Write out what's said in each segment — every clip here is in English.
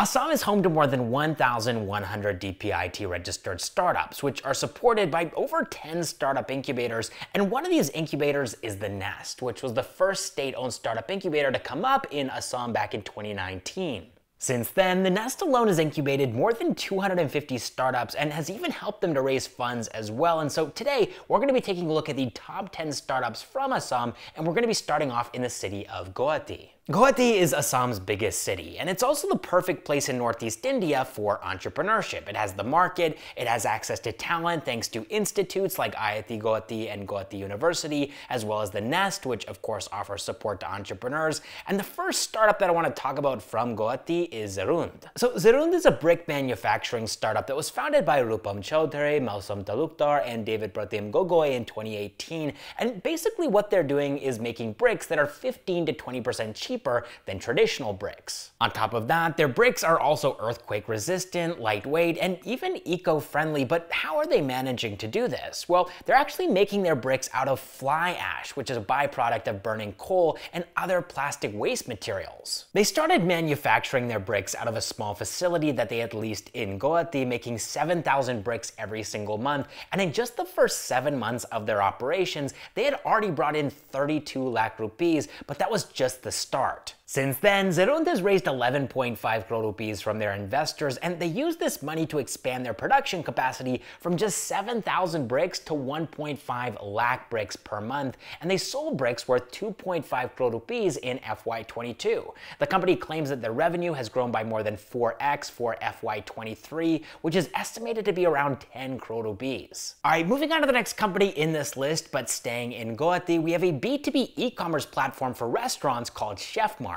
Assam is home to more than 1,100 DPIIT registered startups, which are supported by over 10 startup incubators. And one of these incubators is The Nest, which was the first state owned startup incubator to come up in Assam back in 2019. Since then, the Nest alone has incubated more than 250 startups and has even helped them to raise funds as well. And so today, we're going to be taking a look at the top 10 startups from Assam, and we're going to be starting off in the city of Guwahati. Guwahati is Assam's biggest city, and it's also the perfect place in Northeast India for entrepreneurship. It has the market, it has access to talent thanks to institutes like IIT Guwahati and Gauhati University, as well as the Nest, which of course offers support to entrepreneurs. And the first startup that I want to talk about from Guwahati is Zerund. So Zerund is a brick manufacturing startup that was founded by Rupam Choudhury, Mousum Talukdar, and David Pratim Gogoi in 2018. And basically what they're doing is making bricks that are 15 to 20% cheaper cheaper than traditional bricks. On top of that, their bricks are also earthquake resistant, lightweight, and even eco-friendly, but how are they managing to do this? Well, they're actually making their bricks out of fly ash, which is a byproduct of burning coal and other plastic waste materials. They started manufacturing their bricks out of a small facility that they had leased in Guwahati, making 7,000 bricks every single month, and in just the first seven months of their operations, they had already brought in 32 lakh rupees, but that was just the start start. Since then, Zerund has raised 11.5 crore rupees from their investors, and they used this money to expand their production capacity from just 7,000 bricks to 1.5 lakh bricks per month, and they sold bricks worth 2.5 crore rupees in FY22. The company claims that their revenue has grown by more than 4x for FY23, which is estimated to be around 10 crore rupees. Alright, moving on to the next company in this list, but staying in Guwahati, we have a B2B e-commerce platform for restaurants called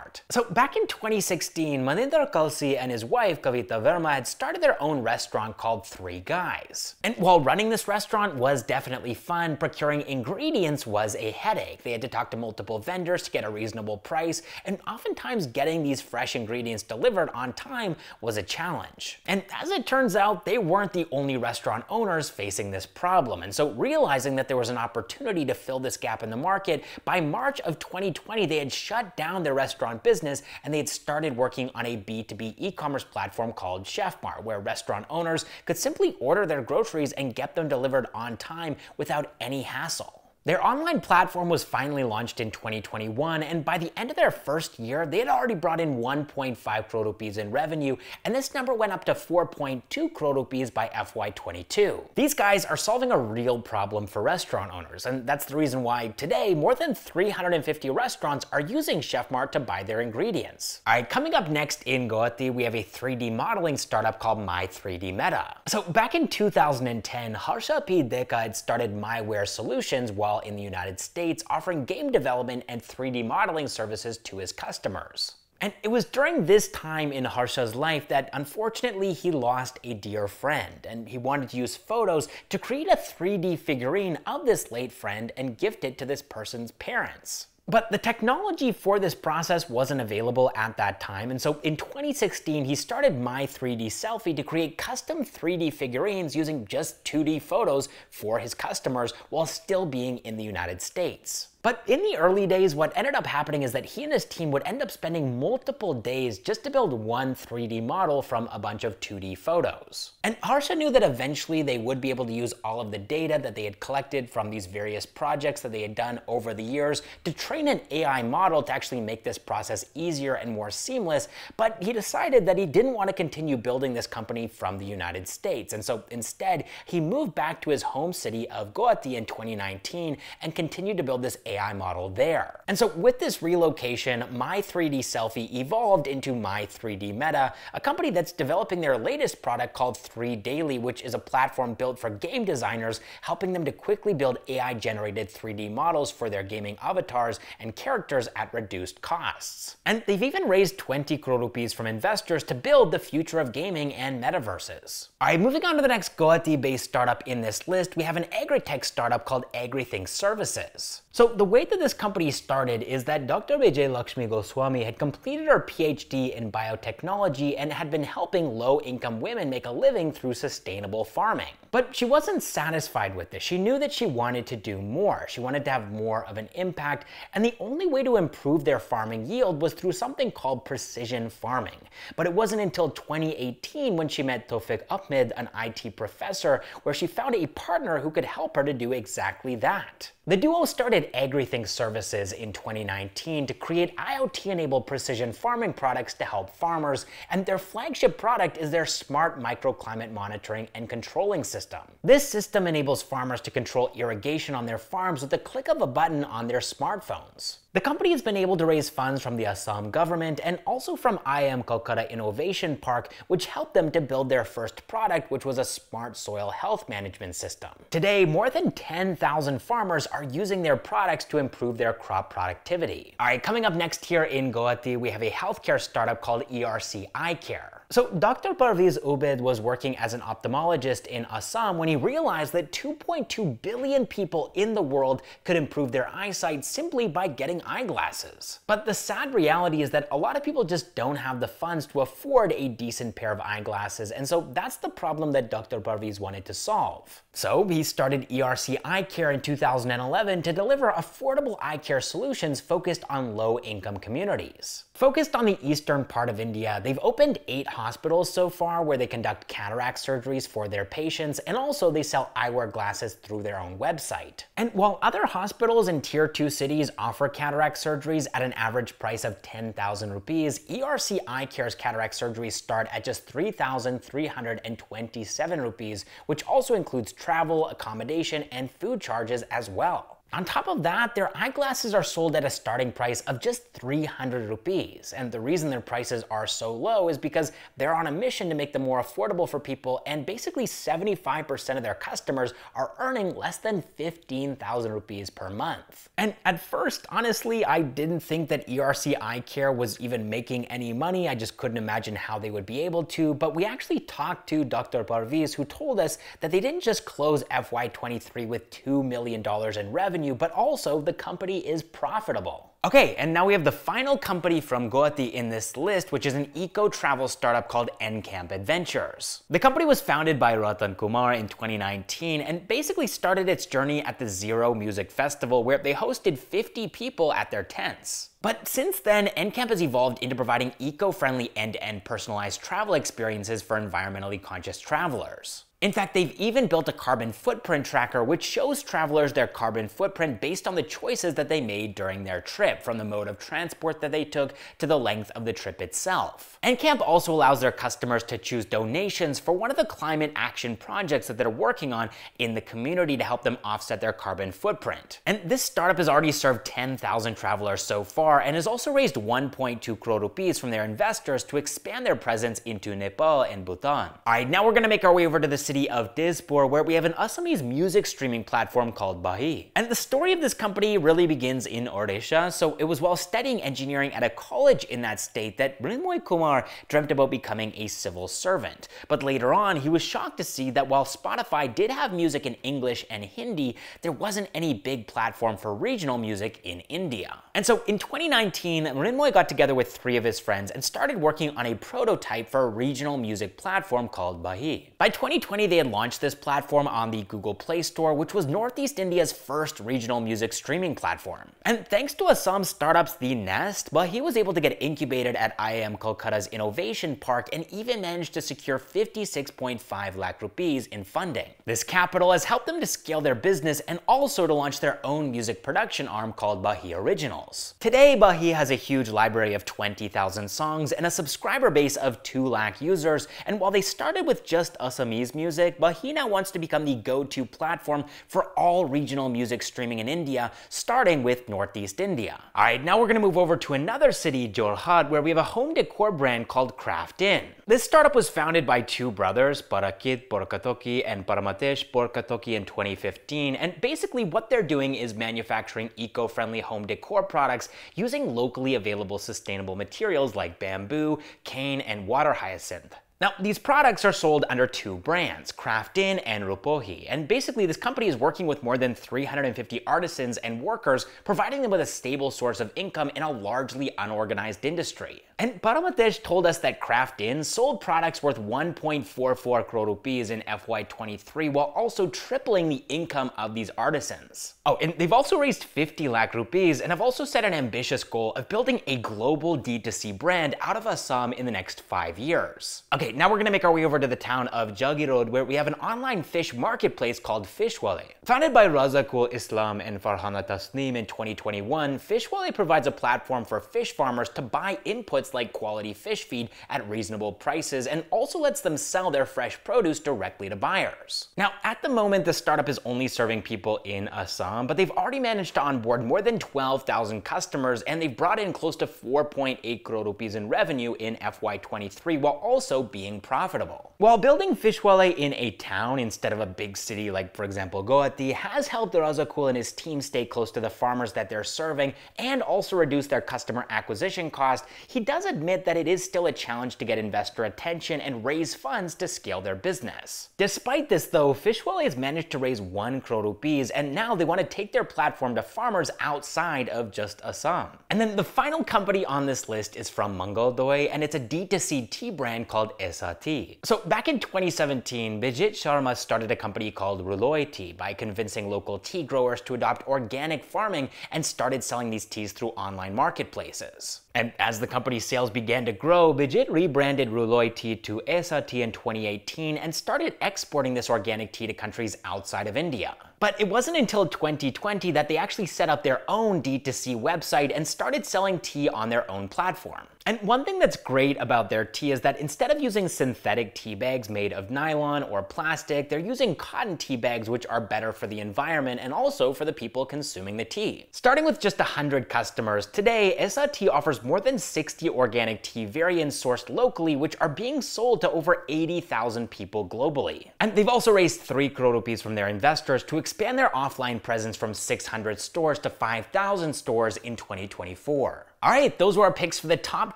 ChefMart. So back in 2016, Maninder Kalsi and his wife Kavita Verma had started their own restaurant called Three Guys. And while running this restaurant was definitely fun, procuring ingredients was a headache. They had to talk to multiple vendors to get a reasonable price, and oftentimes getting these fresh ingredients delivered on time was a challenge. And as it turns out, they weren't the only restaurant owners facing this problem. And so realizing that there was an opportunity to fill this gap in the market, by March of 2020, they had shut down their restaurant restaurant business, and they had started working on a B2B e-commerce platform called ChefMart, where restaurant owners could simply order their groceries and get them delivered on time without any hassle. Their online platform was finally launched in 2021, and by the end of their first year, they had already brought in 1.5 crore rupees in revenue, and this number went up to 4.2 crore rupees by FY22. These guys are solving a real problem for restaurant owners, and that's the reason why today more than 350 restaurants are using ChefMart to buy their ingredients. Alright, coming up next in Guwahati, we have a 3D modeling startup called My3D Meta. So back in 2010, Harsha P. Deka had started MyWare Solutions while in the United States offering game development and 3D modeling services to his customers. And it was during this time in Harsha's life that unfortunately he lost a dear friend, and he wanted to use photos to create a 3D figurine of this late friend and gift it to this person's parents. But the technology for this process wasn't available at that time, and so in 2016 he started My 3D Selfie to create custom 3D figurines using just 2D photos for his customers while still being in the United States. But in the early days, what ended up happening is that he and his team would end up spending multiple days just to build one 3D model from a bunch of 2D photos. And Harsha knew that eventually they would be able to use all of the data that they had collected from these various projects that they had done over the years to train an AI model to actually make this process easier and more seamless, but he decided that he didn't want to continue building this company from the United States. And so instead, he moved back to his home city of Guwahati in 2019 and continued to build this AI model there. And so with this relocation, My 3D Selfie evolved into My 3D Meta, a company that's developing their latest product called 3Daily, which is a platform built for game designers, helping them to quickly build AI-generated 3D models for their gaming avatars and characters at reduced costs. And they've even raised 20 crore rupees from investors to build the future of gaming and metaverses. Alright, moving on to the next Guwahati-based startup in this list, we have an agri-tech startup called AgriThink Services. So the way that this company started is that Dr. Bijaylakshmi Goswami had completed her PhD in biotechnology and had been helping low-income women make a living through sustainable farming. But she wasn't satisfied with this. She knew that she wanted to do more. She wanted to have more of an impact, and the only way to improve their farming yield was through something called precision farming. But it wasn't until 2018 when she met Toufiq Ahmed, an IT professor, where she found a partner who could help her to do exactly that. The duo started AgriThink Services in 2019 to create IoT-enabled precision farming products to help farmers, and their flagship product is their smart microclimate monitoring and controlling system. This system enables farmers to control irrigation on their farms with the click of a button on their smartphones. The company has been able to raise funds from the Assam government and also from IIM Kolkata Innovation Park, which helped them to build their first product, which was a smart soil health management system. Today, more than 10,000 farmers are using their products to improve their crop productivity. All right, coming up next here in Guwahati, we have a healthcare startup called ERC Care. So Dr. Parveez Ubed was working as an ophthalmologist in Assam when he realized that 2.2 billion people in the world could improve their eyesight simply by getting eyeglasses. But the sad reality is that a lot of people just don't have the funds to afford a decent pair of eyeglasses, and so that's the problem that Dr. Parveez wanted to solve. So he started ERC Eye Care in 2011 to deliver affordable eye care solutions focused on low-income communities. Focused on the eastern part of India, they've opened eight hospitals so far where they conduct cataract surgeries for their patients, and also they sell eyewear glasses through their own website. And while other hospitals in tier 2 cities offer cataract surgeries at an average price of 10,000 rupees, ERC Eye Care's cataract surgeries start at just 3,327 rupees, which also includes travel, accommodation, and food charges as well. On top of that, their eyeglasses are sold at a starting price of just 300 rupees. And the reason their prices are so low is because they're on a mission to make them more affordable for people, and basically 75% of their customers are earning less than 15,000 rupees per month. And at first, honestly, I didn't think that ERC Eye Care was even making any money. I just couldn't imagine how they would be able to. But we actually talked to Dr. Parveez, who told us that they didn't just close FY23 with $2 million in revenue revenue, but also the company is profitable. Okay, and now we have the final company from Guwahati in this list, which is an eco-travel startup called Encamp Adventures. The company was founded by Ratan Kumar in 2019 and basically started its journey at the Zero Music Festival where they hosted 50 people at their tents. But since then, Encamp has evolved into providing eco-friendly end-to-end personalized travel experiences for environmentally conscious travelers. In fact, they've even built a carbon footprint tracker which shows travelers their carbon footprint based on the choices that they made during their trip, from the mode of transport that they took to the length of the trip itself. Encamp also allows their customers to choose donations for one of the climate action projects that they're working on in the community to help them offset their carbon footprint. And this startup has already served 10,000 travelers so far and has also raised 1.2 crore rupees from their investors to expand their presence into Nepal and Bhutan. Alright, now we're gonna make our way over to the city city of Dispur, where we have an Assamese music streaming platform called Baahi. And the story of this company really begins in Odisha, so it was while studying engineering at a college in that state that Mrinmoy Kumar dreamt about becoming a civil servant. But later on, he was shocked to see that while Spotify did have music in English and Hindi, there wasn't any big platform for regional music in India. And so in 2019, Mrinmoy got together with three of his friends and started working on a prototype for a regional music platform called Baahi. By 2020, they had launched this platform on the Google Play Store, which was Northeast India's first regional music streaming platform. And thanks to Assam startups The Nest, Baahi was able to get incubated at IIM Kolkata's Innovation Park and even managed to secure 56.5 lakh rupees in funding. This capital has helped them to scale their business and also to launch their own music production arm called Baahi Originals. Today, Baahi has a huge library of 20,000 songs and a subscriber base of 2 lakh users, and while they started with just Assamese music, music, Baahi now wants to become the go-to platform for all regional music streaming in India, starting with Northeast India. Alright, now we're gonna move over to another city, Jorhat, where we have a home decor brand called Kraftinn. This startup was founded by two brothers, Parakit Borkatoki and Paramatesh Borkatoki in 2015, and basically what they're doing is manufacturing eco-friendly home decor products using locally available sustainable materials like bamboo, cane, and water hyacinth. Now, these products are sold under two brands, Kraftinn and Rupohi, and basically this company is working with more than 350 artisans and workers, providing them with a stable source of income in a largely unorganized industry. And Paramatesh told us that Kraftinn sold products worth 1.44 crore rupees in FY23 while also tripling the income of these artisans. Oh, and they've also raised 50 lakh rupees and have also set an ambitious goal of building a global D2C brand out of Assam in the next five years. Okay, now we're gonna make our way over to the town of Jagiroad where we have an online fish marketplace called Fishwaale. Founded by Razakul Islam and Farhana Tasneem in 2021, Fishwaale provides a platform for fish farmers to buy inputs like quality fish feed at reasonable prices and also lets them sell their fresh produce directly to buyers. Now, at the moment, the startup is only serving people in Assam, but they've already managed to onboard more than 12,000 customers and they've brought in close to 4.8 crore rupees in revenue in FY23 while also being profitable. While building Fishwaale in a town instead of a big city like, for example, Guwahati has helped Razakul and his team stay close to the farmers that they're serving and also reduce their customer acquisition cost, he does admit that it is still a challenge to get investor attention and raise funds to scale their business. Despite this though, Fishwaale has managed to raise 1 crore rupees and now they want to take their platform to farmers outside of just Assam. And then the final company on this list is from Mangaldoi and it's a D2C tea brand called Tea. So back in 2017, Bijit Sharma started a company called Ruloi Tea by convincing local tea growers to adopt organic farming and started selling these teas through online marketplaces. And as the company's sales began to grow, Bijit rebranded Ruloi tea to tea in 2018 and started exporting this organic tea to countries outside of India. But it wasn't until 2020 that they actually set up their own D2C website and started selling tea on their own platform. And one thing that's great about their tea is that instead of using synthetic tea bags made of nylon or plastic, they're using cotton tea bags which are better for the environment and also for the people consuming the tea. Starting with just 100 customers, today Esah Tea offers more than 60 organic tea variants sourced locally which are being sold to over 80,000 people globally. And they've also raised 3 crore rupees from their investors to expand their offline presence from 600 stores to 5,000 stores in 2024. Alright, those were our picks for the top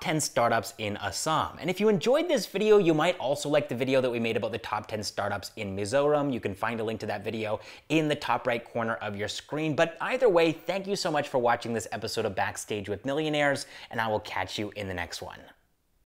10 startups in Assam. And if you enjoyed this video, you might also like the video that we made about the top 10 startups in Mizoram. You can find a link to that video in the top right corner of your screen. But either way, thank you so much for watching this episode of Backstage with Millionaires, and I will catch you in the next one.